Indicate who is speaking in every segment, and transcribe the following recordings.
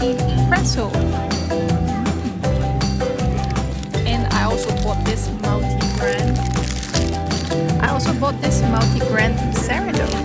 Speaker 1: spicy pretzel. And I also bought this multi-grain. I also bought this multi-grain sourdough.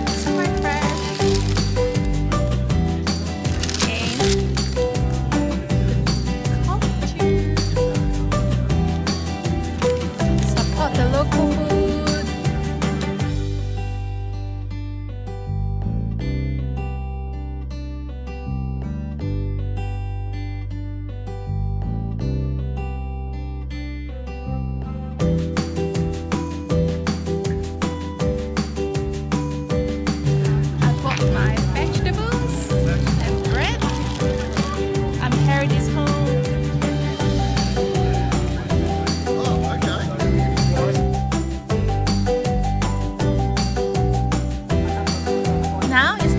Speaker 1: now is